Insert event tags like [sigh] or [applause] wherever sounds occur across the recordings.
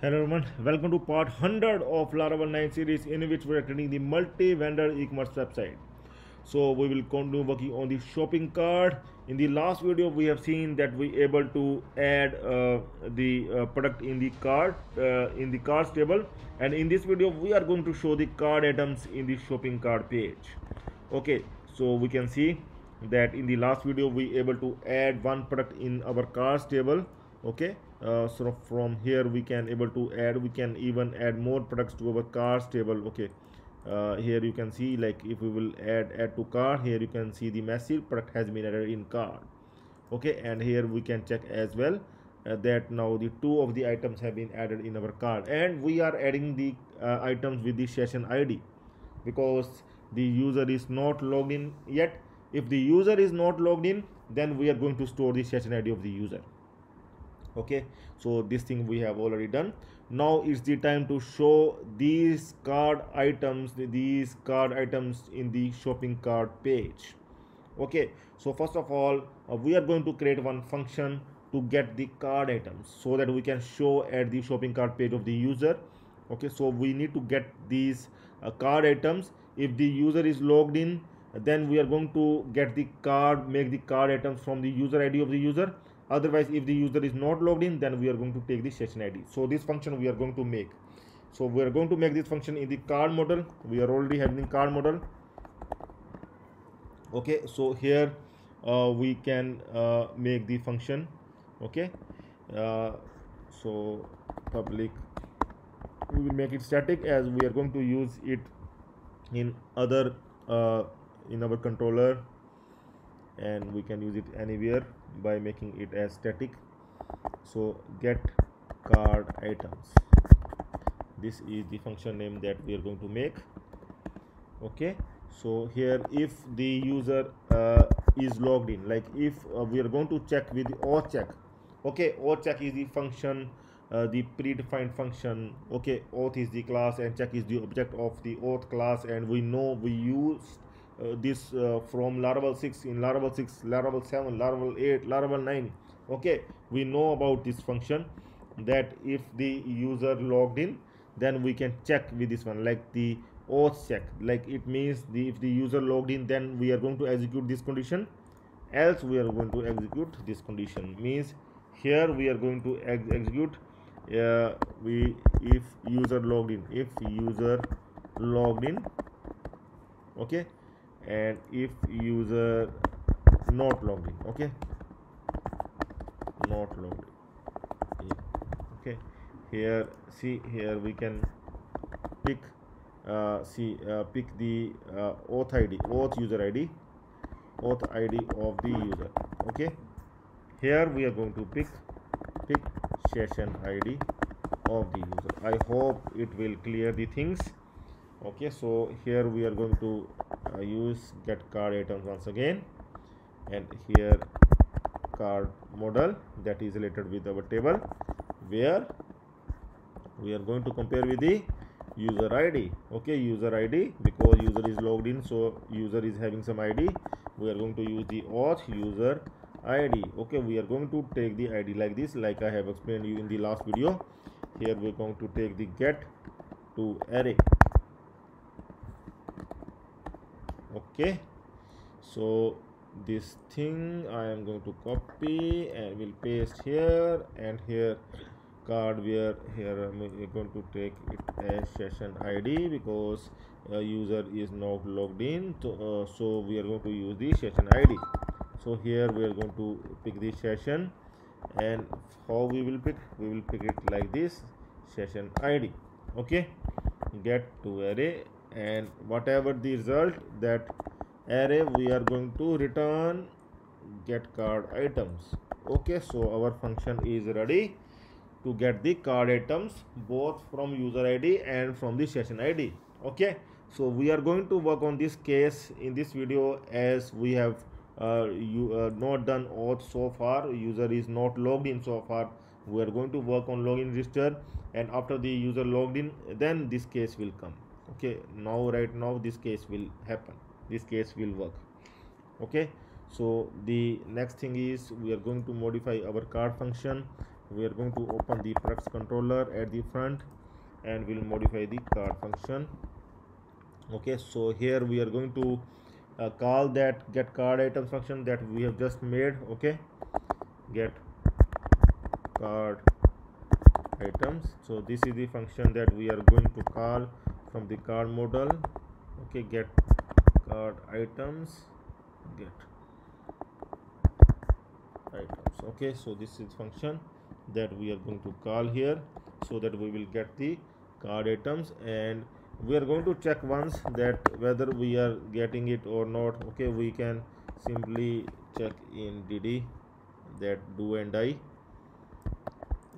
Hello everyone, welcome to part 100 of Laravel 9 series in which we are creating the multi-vendor e-commerce website. So we will continue working on the shopping cart. In the last video we have seen that we able to add uh, the uh, product in the cart uh, in the carts table and in this video we are going to show the cart items in the shopping cart page. Okay, so we can see that in the last video we able to add one product in our carts table okay uh, so from here we can able to add we can even add more products to our carts table okay. Uh, here you can see like if we will add add to cart here you can see the massive product has been added in cart okay. And here we can check as well uh, that now the two of the items have been added in our cart and we are adding the uh, items with the session id because the user is not logged in yet. If the user is not logged in then we are going to store the session id of the user okay so this thing we have already done. Now it's the time to show these cart items these cart items in the shopping cart page. Okay so first of all uh, we are going to create one function to get the cart items so that we can show at the shopping cart page of the user. Okay so we need to get these uh, cart items. If the user is logged in then we are going to get the cart make the cart items from the user id of the user otherwise if the user is not logged in then we are going to take the session id so this function we are going to make. So we are going to make this function in the cart model. We are already having cart model. Okay so here uh, we can uh, make the function. Okay uh, so public we will make it static as we are going to use it in other uh, in our controller. And we can use it anywhere by making it as static. So get cart items. This is the function name that we are going to make. Okay. So here if the user uh, is logged in like if uh, we are going to check with auth check okay. Auth check is the function uh, the predefined function. Okay. Auth is the class and check is the object of the auth class and we know we use this uh, from Laravel 6 in Laravel 6, Laravel 7, Laravel 8, Laravel 9. Okay, we know about this function that if the user logged in, then we can check with this one like the auth check. Like it means the if the user logged in, then we are going to execute this condition. Else we are going to execute this condition. Means here we are going to ex execute uh, we if user logged in if user logged in okay and if user not logged in okay? Not logged in. Okay. Here see here we can pick uh, see uh, pick the uh, auth id auth user id auth id of the user okay? Here we are going to pick pick session id of the user. I hope it will clear the things okay so here we are going to uh, use get cart items once again. And here cart model that is related with our table where we are going to compare with the user id okay user id because user is logged in so user is having some id we are going to use the auth user id okay we are going to take the id like this like i have explained you in the last video. Here we're going to take the get to array okay. So this thing i am going to copy and will paste here and here. Cart where here i'm going to take it as session id because uh, user is not logged in. So, uh, so we are going to use the session id so here we are going to pick the session and how we will pick? We will pick it like this session id okay. Get to array and whatever the result that array we are going to return get cart items. Okay so our function is ready to get the cart items both from user id and from the session id okay so we are going to work on this case in this video as we have uh, you uh, not done auth so far. User is not logged in so far. We are going to work on login register and after the user logged in then this case will come okay now right now this case will happen. This case will work. Okay so the next thing is we are going to modify our cart function. We are going to open the products controller at the front and we'll modify the cart function. Okay so here we are going to uh, call that get cart items function that we have just made. Okay get cart items. So this is the function that we are going to call from the cart model. Okay get cart items. Get items. Okay so this is function that we are going to call here so that we will get the cart items. And we are going to check once that whether we are getting it or not. Okay we can simply check in dd that do and i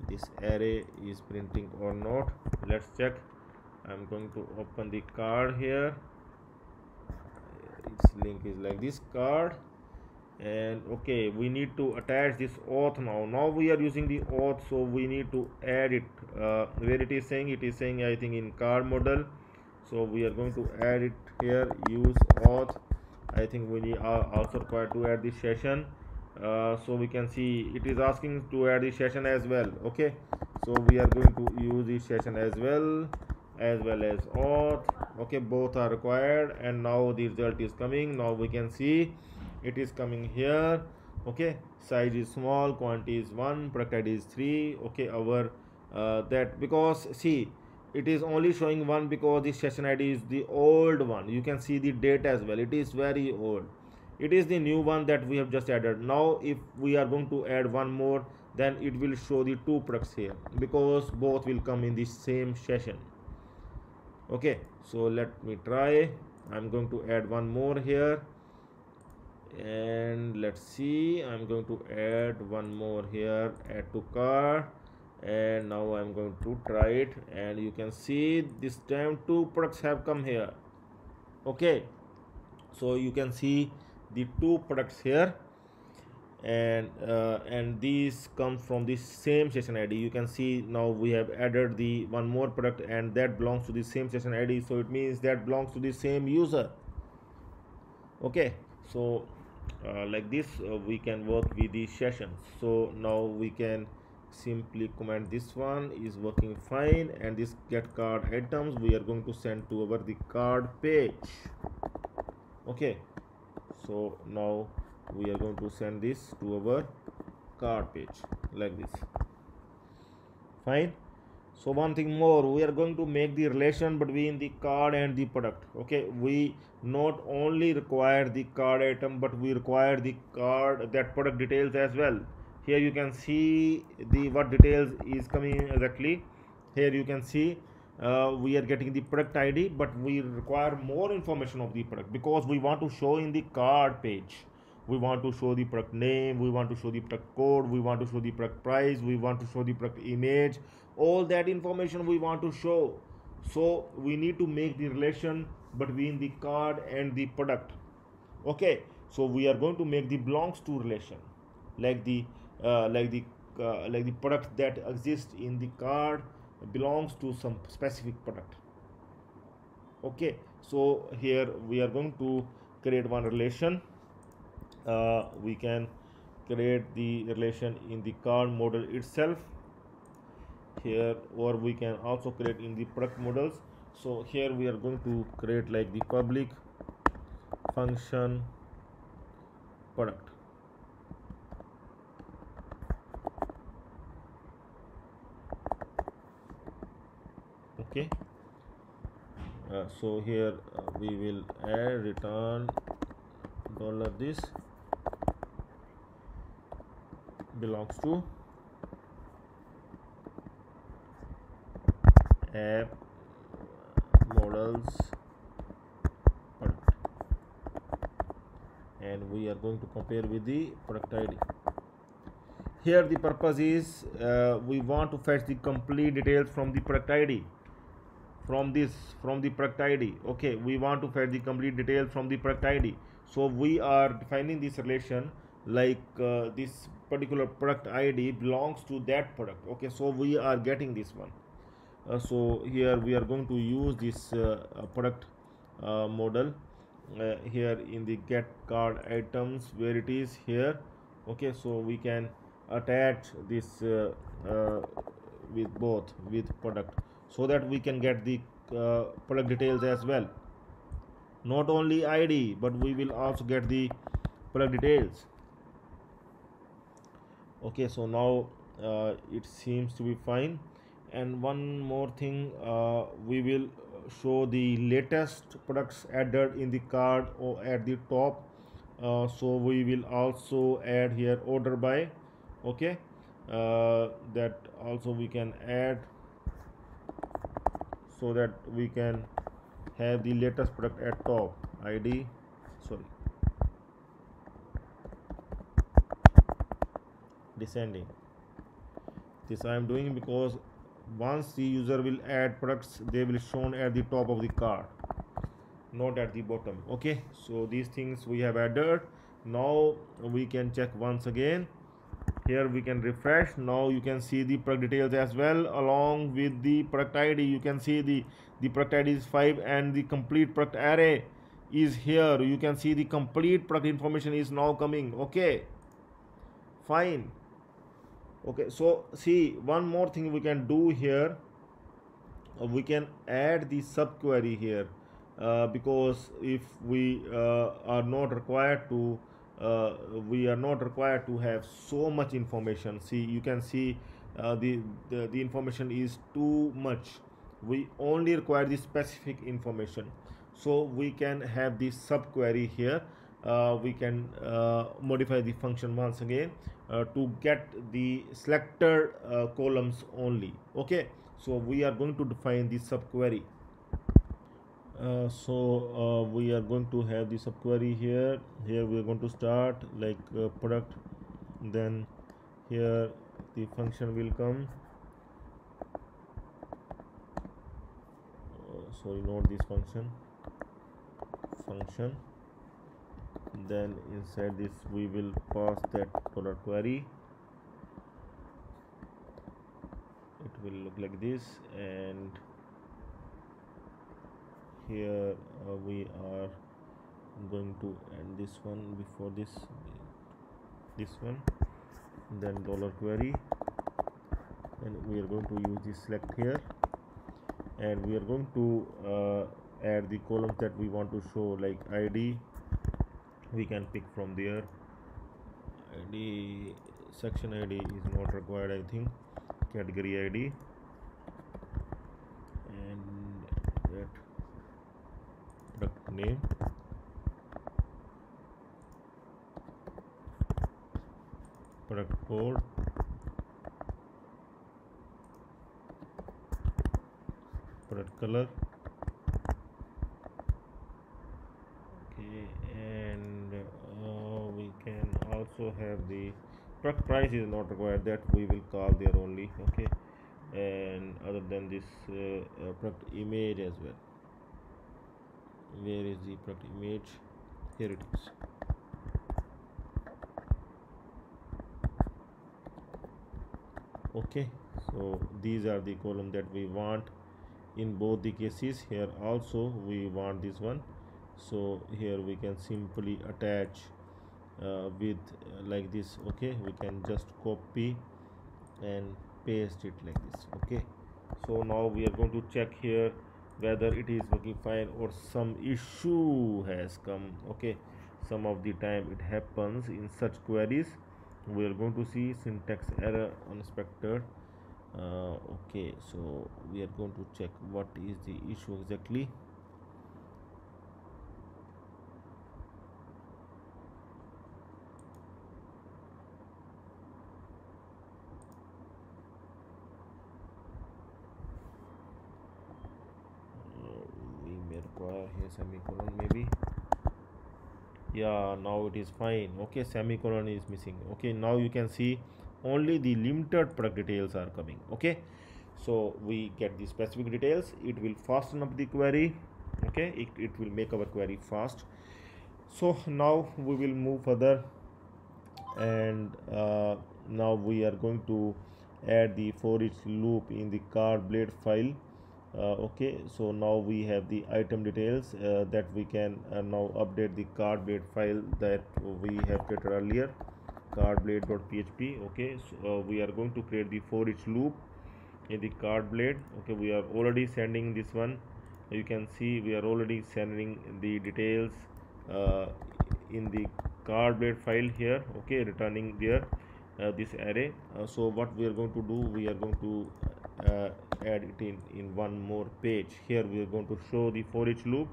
this array is printing or not. Let's check i'm going to open the cart here. Its link is like this cart. And okay we need to attach this auth now. Now we are using the auth so we need to add it. Uh, where it is saying it is saying i think in cart model. So we are going to add it here. Use auth. I think we need uh, also required to add this session. Uh, so we can see it is asking to add the session as well. Okay. So we are going to use this session as well as well as auth. Okay both are required. And now the result is coming. Now we can see it is coming here. Okay size is small quantity is 1 product is 3 okay our uh, that because see it is only showing one because the session id is the old one. You can see the date as well. It is very old. It is the new one that we have just added. Now if we are going to add one more then it will show the two products here because both will come in the same session okay so let me try. I'm going to add one more here. And let's see i'm going to add one more here. Add to cart. And now i'm going to try it. And you can see this time two products have come here. Okay so you can see the two products here and uh, and these come from the same session id you can see now we have added the one more product and that belongs to the same session id so it means that belongs to the same user. Okay. So uh, like this uh, we can work with the sessions. So now we can simply comment this one is working fine. And this get cart items we are going to send to over the cart page. Okay. So now we are going to send this to our cart page like this. Fine. So one thing more we are going to make the relation between the cart and the product okay? We not only require the cart item but we require the cart that product details as well. Here you can see the what details is coming exactly. Here you can see uh, we are getting the product id but we require more information of the product because we want to show in the cart page we want to show the product name we want to show the product code we want to show the product price we want to show the product image. All that information we want to show. So we need to make the relation between the cart and the product. Okay so we are going to make the belongs to relation. Like the uh, like the uh, like the product that exists in the cart belongs to some specific product. Okay so here we are going to create one relation uh, we can create the relation in the cart model itself. Here or we can also create in the product models. So here we are going to create like the public function product. Okay. Uh, so here uh, we will add return dollar this belongs to. App models product. And we are going to compare with the product id here the purpose is uh, we want to fetch the complete details from the product id from this from the product id okay we want to fetch the complete details from the product id so we are defining this relation like uh, this particular product id belongs to that product. Okay so we are getting this one. Uh, so here we are going to use this uh, uh product uh, model uh, here in the get cart items where it is here. Okay so we can attach this uh, with both with product so that we can get the product details as well. Not only id but we will also get the product details okay so now uh, it seems to be fine. And one more thing uh, we will show the latest products added in the cart or at the top. Uh, so we will also add here order by okay? Uh, that also we can add so that we can have the latest product at top. Id sorry descending. This I am doing because once the user will add products they will shown at the top of the cart not at the bottom. Okay so these things we have added. Now we can check once again. Here we can refresh. Now you can see the product details as well. Along with the product id you can see the the product id is 5 and the complete product array is here. You can see the complete product information is now coming. Okay fine okay so see one more thing we can do here. Uh, we can add the subquery here uh, because if we uh, are not required to uh, we are not required to have so much information. See you can see uh, the, the the information is too much. We only require the specific information. So we can have the subquery here uh, we can uh, modify the function once again uh, to get the selected uh, columns only. Okay? So we are going to define the subquery. Uh, so uh, we are going to have the subquery here. Here we are going to start like product. Then here the function will come. Sorry not this function. Function then inside this we will pass that dollar query. It will look like this and here uh, we are going to end this one before this this one then dollar query. And we are going to use this select here. And we are going to uh, add the columns that we want to show like id we can pick from there. Id section id is not required i think. Category id and that product name product code product color also have the truck price is not required that we will call there only okay? And other than this uh, uh, product image as well. Where is the product image? Here it is. Okay so these are the column that we want in both the cases. Here also we want this one. So here we can simply attach with uh, like this okay? We can just copy and paste it like this okay? So now we are going to check here whether it is working fine or some issue has come okay? Some of the time it happens in such queries. We are going to see syntax error unexpected uh, okay? So we are going to check what is the issue exactly require here semicolon maybe? Yeah now it is fine. Okay semicolon is missing. Okay now you can see only the limited product details are coming. Okay so we get the specific details. It will fasten up the query. Okay it, it will make our query fast. So now we will move further and uh, now we are going to add the for each loop in the cart blade file okay so now we have the item details uh, that we can uh, now update the cart blade file that we have created earlier. cart cart.blade.php okay so uh, we are going to create the for each loop in the cart blade. Okay we are already sending this one. You can see we are already sending the details uh, in the cart blade file here okay returning there uh, this array. Uh, so what we are going to do we are going to uh, add it in in one more page. Here we are going to show the for each loop.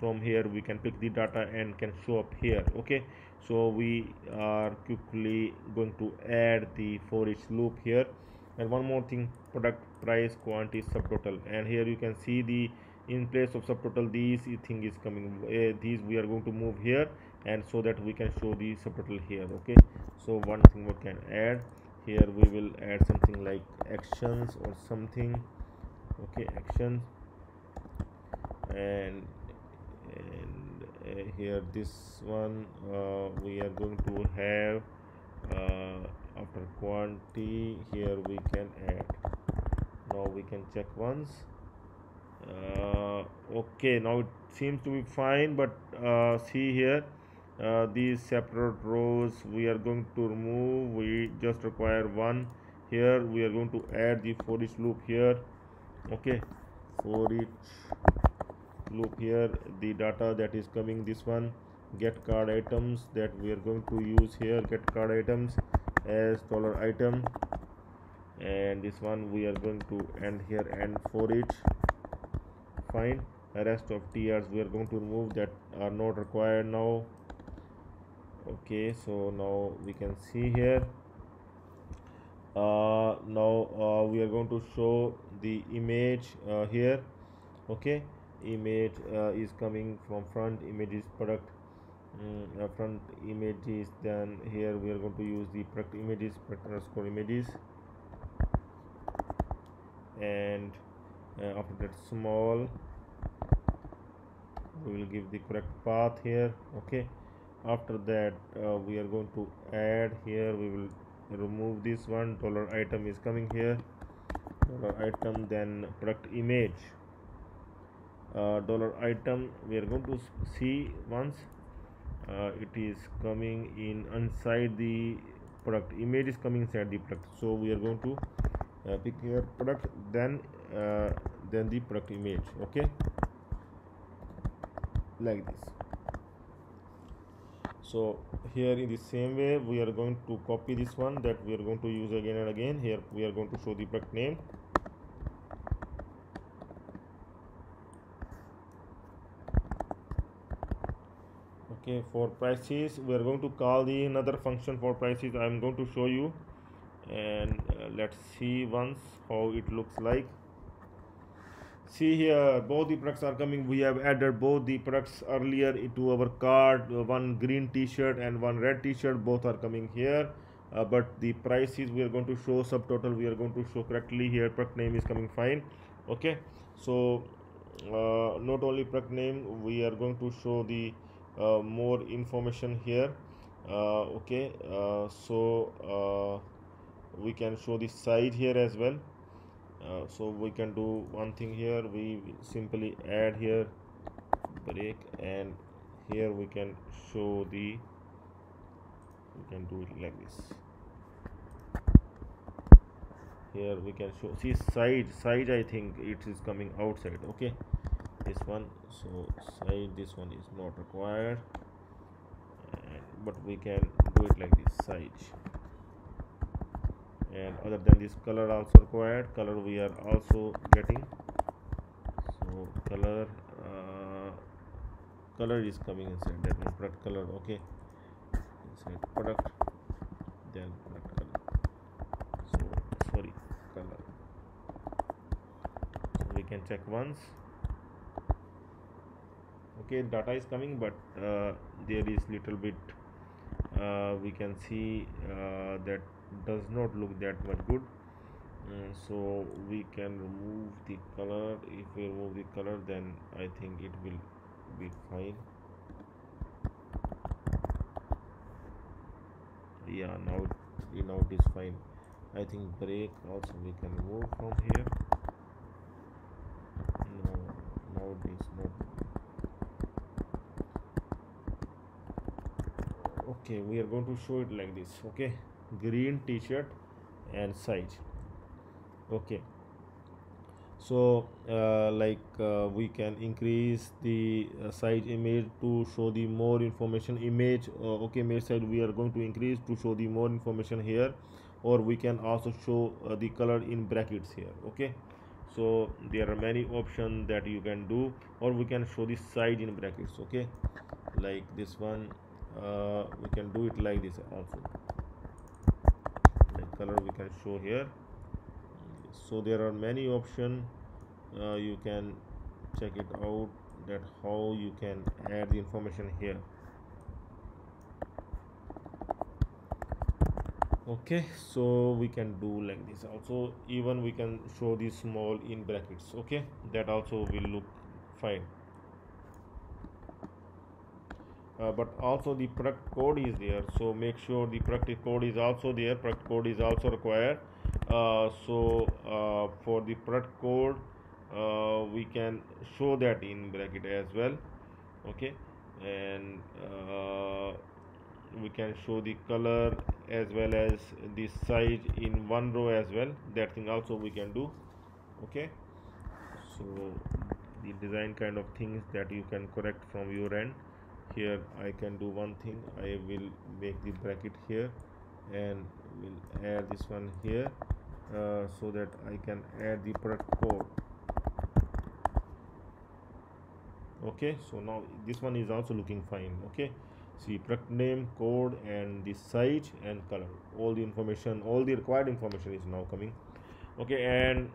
From here we can pick the data and can show up here okay? So we are quickly going to add the for each loop here. And one more thing product price quantity subtotal. And here you can see the in place of subtotal these thing is coming uh, these we are going to move here. And so that we can show the subtotal here okay? So one thing we can add here we will add something like actions or something. Okay actions. And and uh, here this one uh, we are going to have uh, after quantity here we can add. Now we can check once. Uh, okay now it seems to be fine but uh, see here uh, these separate rows we are going to remove. We just require one here. We are going to add the for each loop here. Okay. For each loop here the data that is coming this one get cart items that we are going to use here get cart items as dollar item. And this one we are going to end here and for each. Fine. Rest of trs we are going to remove that are not required now okay so now we can see here. Uh, now uh, we are going to show the image uh, here. Okay image uh, is coming from front images product. Mm, front images then here we are going to use the product images product underscore images. And uh, after that small we will give the correct path here. Okay after that uh, we are going to add here we will remove this one. Dollar item is coming here. Dollar item then product image. Uh, dollar item we are going to see once. Uh, it is coming in inside the product image is coming inside the product. So we are going to uh, pick here product then uh, then the product image okay? Like this so here in the same way we are going to copy this one that we are going to use again and again. Here we are going to show the product name. Okay for prices we are going to call the another function for prices. I am going to show you. And uh, let's see once how it looks like see here both the products are coming. We have added both the products earlier into our cart uh, one green t-shirt and one red t-shirt both are coming here. Uh, but the prices we are going to show subtotal we are going to show correctly here. Product name is coming fine okay? So uh, not only product name we are going to show the uh, more information here uh, okay? Uh, so we can show the size here as well uh, so we can do one thing here. We simply add here break and here we can show the we can do it like this. Here we can show see side side i think it is coming outside okay? This one so side this one is not required. And, but we can do it like this side and other than this color also required color we are also getting. So color uh, color is coming inside. That means product color okay. Inside product then product color. So sorry color. So we can check once. Okay data is coming but uh, there is little bit uh, we can see uh, that does not look that much good. Uh, so we can remove the color. If we remove the color then I think it will be fine. Yeah now it, now it is fine. I think break also we can remove from here. No now it is not okay we are going to show it like this okay green t-shirt and size. Okay. So uh, like uh, we can increase the uh, size image to show the more information image. Uh, okay image size we are going to increase to show the more information here. Or we can also show uh, the color in brackets here. Okay. So there are many options that you can do. Or we can show the size in brackets. Okay. Like this one uh, we can do it like this also color we can show here. So there are many option. Uh, you can check it out that how you can add the information here. Okay so we can do like this. Also even we can show the small in brackets. Okay that also will look fine uh, but also the product code is there. So make sure the product code is also there. Product code is also required. Uh, so uh, for the product code uh, we can show that in bracket as well. Okay? And uh, we can show the color as well as the size in one row as well. That thing also we can do. Okay? So the design kind of things that you can correct from your end here I can do one thing. I will make the bracket here and will add this one here uh, so that I can add the product code. Okay so now this one is also looking fine okay? See product name code and the size and color. All the information all the required information is now coming. Okay and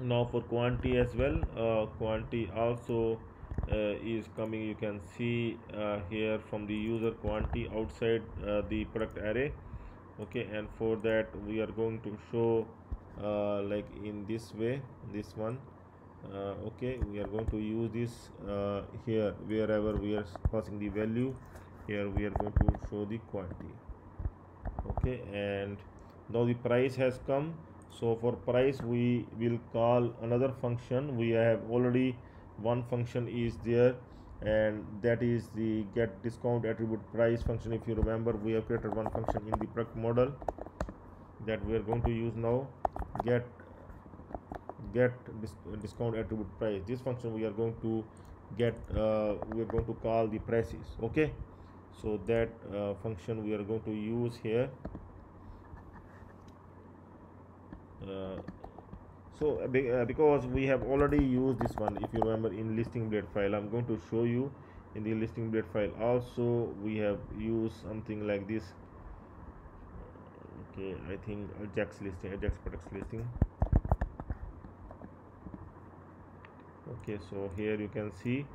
now for quantity as well uh, quantity also is coming. You can see uh, here from the user quantity outside uh, the product array. Okay and for that we are going to show uh, like in this way this one. Uh, okay we are going to use this uh, here wherever we are passing the value here we are going to show the quantity. Okay and now the price has come. So for price we will call another function. We have already one function is there and that is the get discount attribute price function. If you remember we have created one function in the product model that we are going to use now. Get get discount attribute price. This function we are going to get uh, we are going to call the prices okay? So that uh, function we are going to use here. Uh, so uh, uh, because we have already used this one if you remember in listing blade file i'm going to show you in the listing blade file. Also we have used something like this. Okay i think ajax listing ajax products listing. Okay so here you can see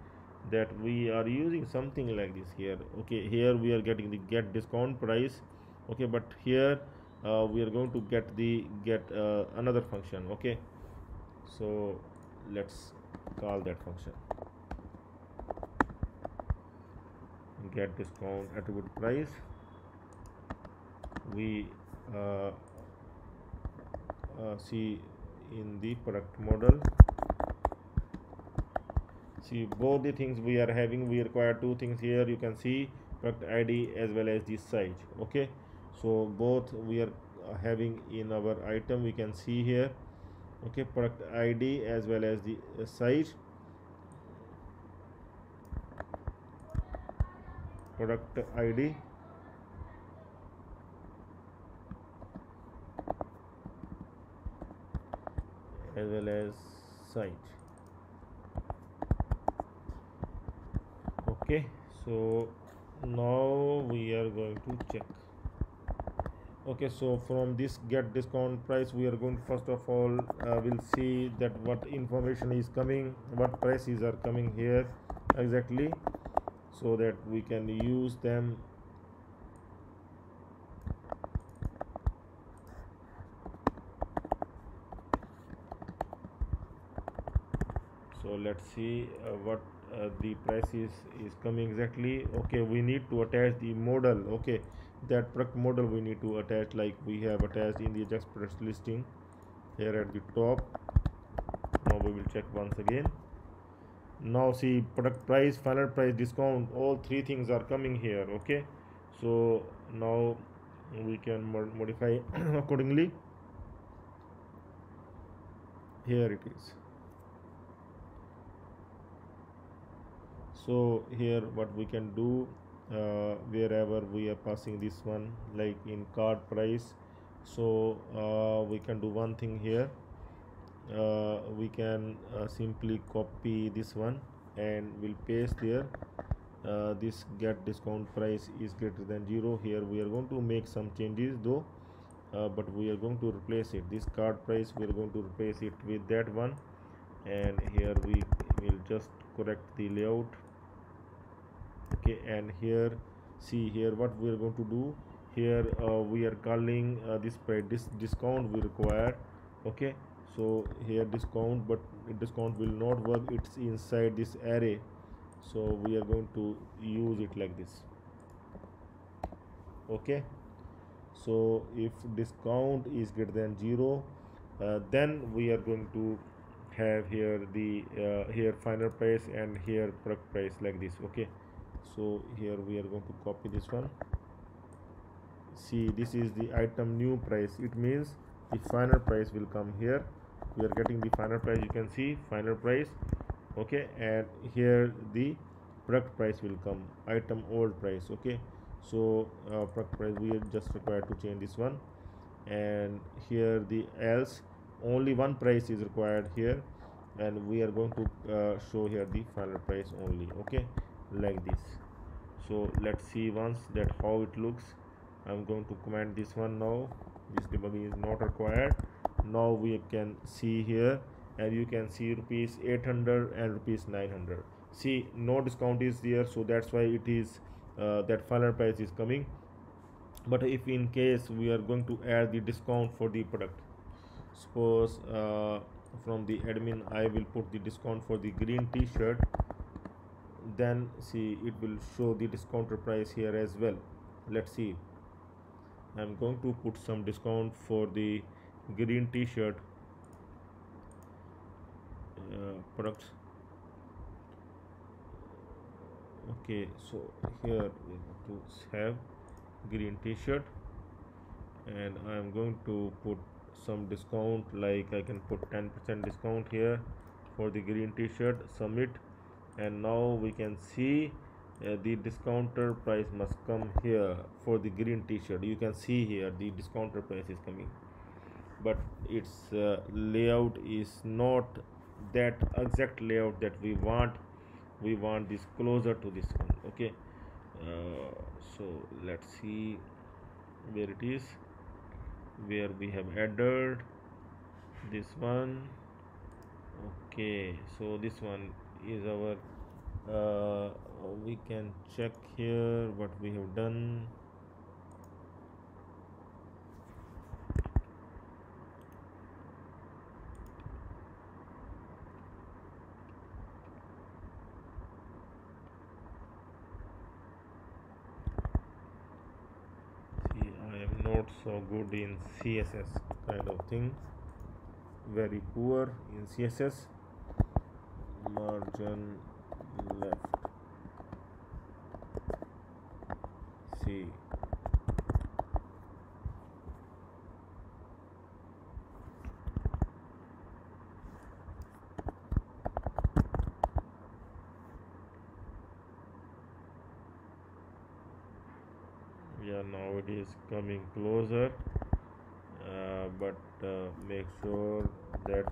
that we are using something like this here. Okay here we are getting the get discount price. Okay but here uh, we are going to get the get uh, another function. Okay so let's call that function. Get discount attribute price. We uh, uh see in the product model. See both the things we are having we require two things here. You can see product id as well as the size. Okay? So both we are having in our item. We can see here okay product id as well as the size. Product id as well as site okay so now we are going to check okay so from this get discount price we are going first of all uh, we'll see that what information is coming what prices are coming here exactly so that we can use them. So let's see uh, what uh, the price is is coming exactly. Okay we need to attach the model. Okay that product model we need to attach like we have attached in the Ajax products listing. Here at the top. Now we will check once again. Now see product price final price discount all three things are coming here okay? So now we can modify [coughs] accordingly. Here it is. So here what we can do uh, wherever we are passing this one like in cart price. So uh, we can do one thing here. Uh, we can uh, simply copy this one and we'll paste there uh, this get discount price is greater than zero. Here we are going to make some changes though. Uh, but we are going to replace it. This cart price we are going to replace it with that one. And here we will just correct the layout okay and here see here what we are going to do. Here uh, we are calling uh, this price this discount we require okay? So here discount but discount will not work. It's inside this array. So we are going to use it like this okay? So if discount is greater than zero uh, then we are going to have here the uh, here final price and here product price like this okay so here we are going to copy this one. See this is the item new price. It means the final price will come here. We are getting the final price. You can see final price. Okay and here the product price will come. Item old price. Okay so uh, product price we are just required to change this one. And here the else only one price is required here. And we are going to uh, show here the final price only. Okay like this. So let's see once that how it looks. I'm going to comment this one now. This debugging is not required. Now we can see here and you can see rupees 800 and rupees 900 see no discount is there so that's why it is uh, that final price is coming. But if in case we are going to add the discount for the product suppose uh, from the admin i will put the discount for the green t-shirt then see it will show the discounter price here as well. Let's see. I'm going to put some discount for the green t-shirt uh, products. Okay so here we have to have green t-shirt and i'm going to put some discount like i can put 10 percent discount here for the green t-shirt submit and now we can see uh, the discounter price must come here for the green t-shirt. You can see here the discounter price is coming. But its uh, layout is not that exact layout that we want. We want this closer to this one okay? Uh, so let's see where it is. Where we have added this one. Okay so this one is our uh, we can check here what we have done. See, I am not so good in css kind of thing. Very poor in css margin left see yeah now it is coming closer but uh, make sure that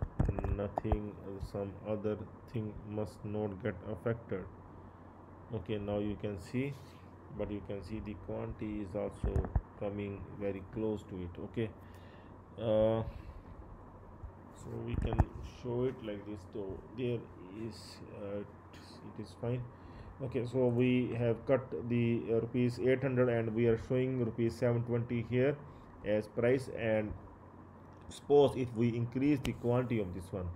nothing some other thing must not get affected. Okay now you can see but you can see the quantity is also coming very close to it okay? Uh, so we can show it like this. Though there is uh, it is fine. Okay so we have cut the uh, rupees 800 and we are showing rupees 720 here as price and suppose if we increase the quantity of this one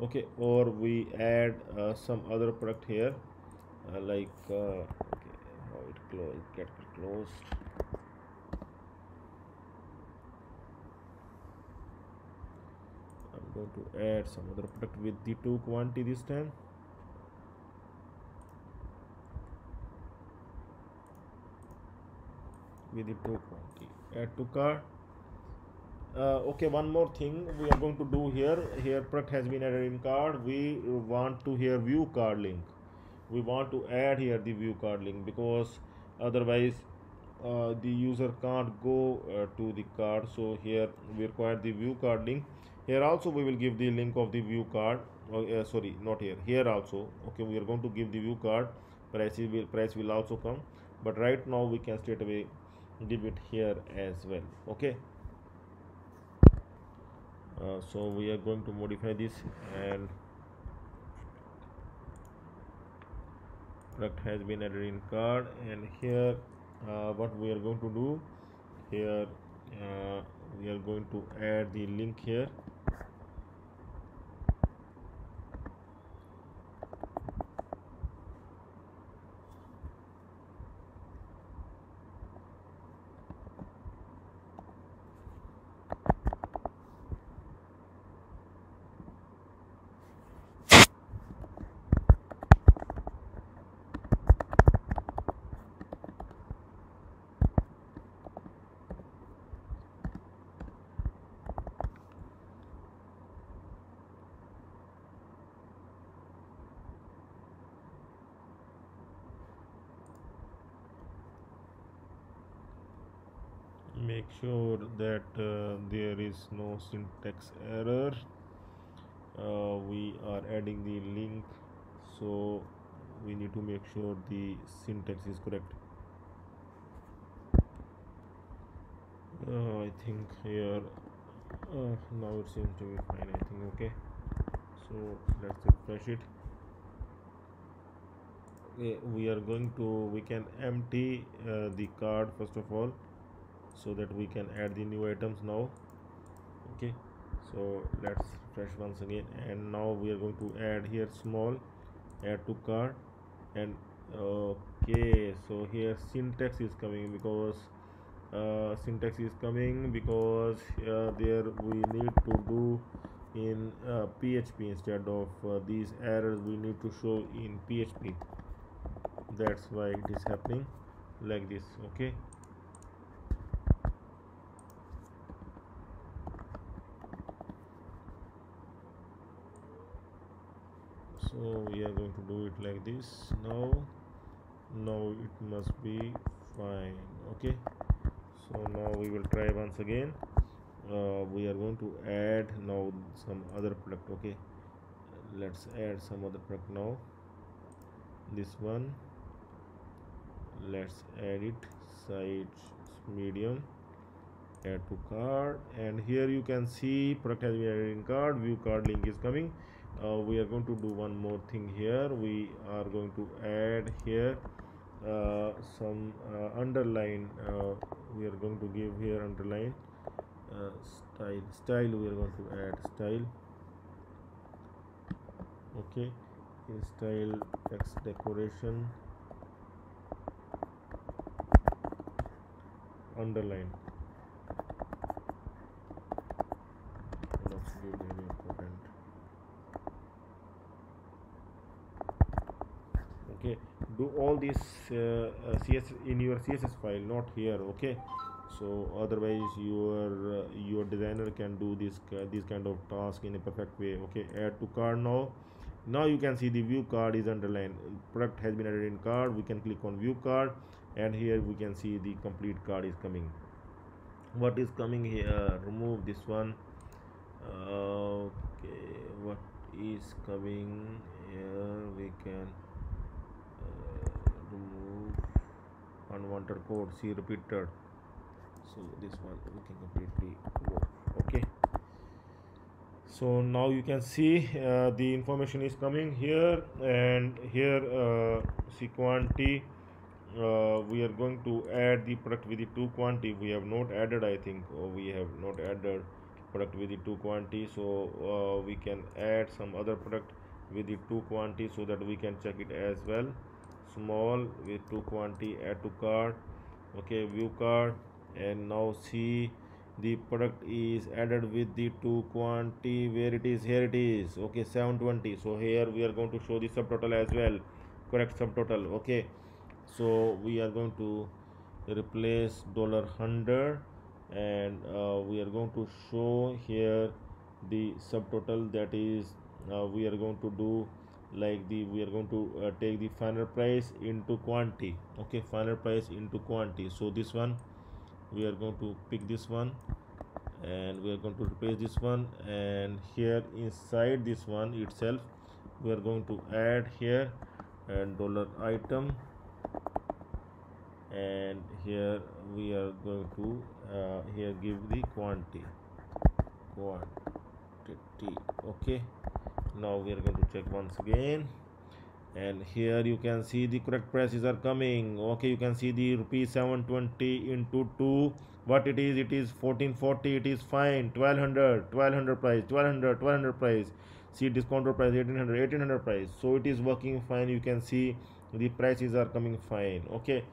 okay or we add uh, some other product here uh, like uh, okay how it close get closed. I'm going to add some other product with the two quantity this time. With the two quantity. Add to cart uh, okay one more thing we are going to do here. Here product has been added in cart. We want to here view cart link. We want to add here the view cart link because otherwise uh, the user can't go uh, to the cart. So here we require the view cart link. Here also we will give the link of the view cart. Oh, sorry not here. Here also. Okay we are going to give the view cart. Price will price will also come. But right now we can straight away give it here as well. Okay uh, so we are going to modify this and product has been added in cart and here uh, what we are going to do here uh, we are going to add the link here make sure that uh, there is no syntax error. Uh, we are adding the link so we need to make sure the syntax is correct. Uh, I think here uh, now it seems to be fine I think okay. So let's refresh it. We are going to we can empty uh, the cart first of all so that we can add the new items now. Okay so let's refresh once again. And now we are going to add here small add to cart and okay so here syntax is coming because uh, syntax is coming because uh, there we need to do in uh, PHP instead of uh, these errors we need to show in PHP that's why it is happening like this okay so we are going to do it like this. Now now it must be fine okay? So now we will try once again. Uh, we are going to add now some other product okay? Let's add some other product now. This one let's add it size medium add to cart and here you can see product has been added in cart view cart link is coming uh, we are going to do one more thing here. We are going to add here uh, some uh, underline uh, we are going to give here underline uh, style style we are going to add style. Okay in style text decoration underline okay do all this uh, uh, cs in your css file not here okay? So otherwise your uh, your designer can do this uh, this kind of task in a perfect way okay? Add to cart now. Now you can see the view cart is underlined. Product has been added in cart. We can click on view cart and here we can see the complete cart is coming. What is coming here? Remove this one. Okay what is coming here? We can remove unwanted code see repeated. So this one we can completely go. Okay. So now you can see uh, the information is coming here and here uh, see quantity. Uh, we are going to add the product with the two quantity. We have not added i think or we have not added product with the two quantity. So uh, we can add some other product with the two quantity so that we can check it as well small with two quantity add to cart okay view cart and now see the product is added with the two quantity. Where it is? Here it is. Okay 720 so here we are going to show the subtotal as well. Correct subtotal. Okay. So we are going to replace dollar 100 and uh, we are going to show here the subtotal. That is uh, we are going to do like the we are going to uh, take the final price into quantity okay? Final price into quantity. So this one we are going to pick this one and we are going to replace this one and here inside this one itself we are going to add here and dollar item and here we are going to uh, here give the quantity. Quantity okay now we are going to check once again. And here you can see the correct prices are coming. Okay you can see the rupees 720 into 2 what it is? It is 1440 it is fine. 1200 1200 price. 1200 1200 price. See discount price 1800 1800 price. So it is working fine. You can see the prices are coming fine. Okay.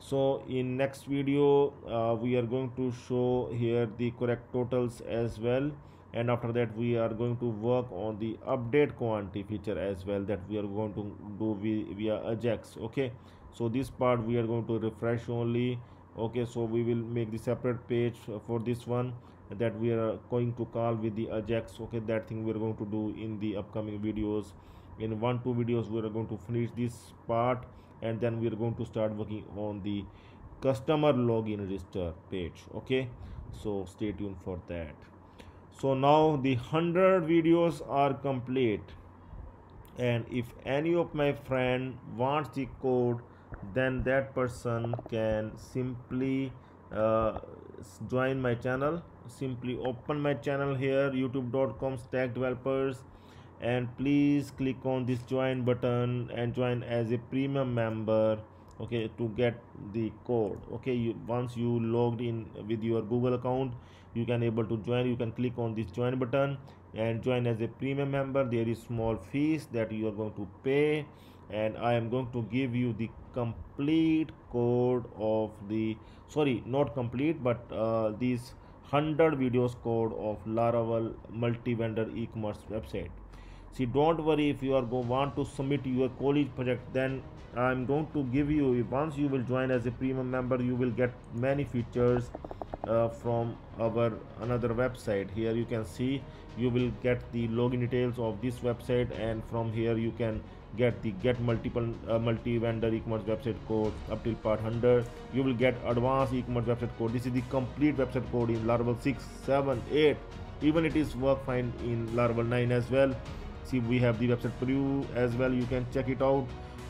So in next video uh, we are going to show here the correct totals as well and after that we are going to work on the update quantity feature as well that we are going to do via ajax okay? So this part we are going to refresh only okay? So we will make the separate page for this one that we are going to call with the ajax okay? That thing we are going to do in the upcoming videos. In one two videos we are going to finish this part and then we are going to start working on the customer login register page okay? So stay tuned for that so now the 100 videos are complete. And if any of my friend wants the code then that person can simply uh, join my channel. Simply open my channel here youtube.com stack developers. And please click on this join button and join as a premium member okay to get the code. Okay you, once you logged in with your google account you can able to join you can click on this join button and join as a premium member. There is small fees that you are going to pay and i am going to give you the complete code of the sorry not complete but uh, these 100 videos code of laravel multi-vendor e-commerce website. See don't worry if you are going want to submit your college project then i'm going to give you once you will join as a premium member you will get many features uh, from our another website. Here you can see you will get the login details of this website and from here you can get the get multiple uh, multi vendor e-commerce website code up till part 100 you will get advanced e-commerce website code. This is the complete website code in laravel 6 7 8 even it is work fine in laravel 9 as well. See we have the website preview as well. You can check it out.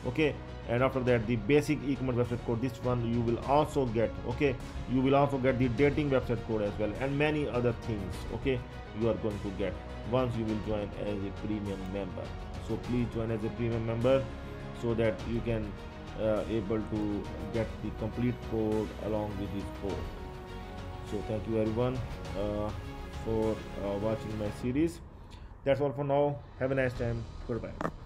Okay and after that the basic e-commerce website code this one you will also get okay? You will also get the dating website code as well and many other things okay? You are going to get once you will join as a premium member. So please join as a premium member so that you can uh, able to get the complete code along with this code. So thank you everyone uh, for uh, watching my series. That's all for now. Have a nice time. Goodbye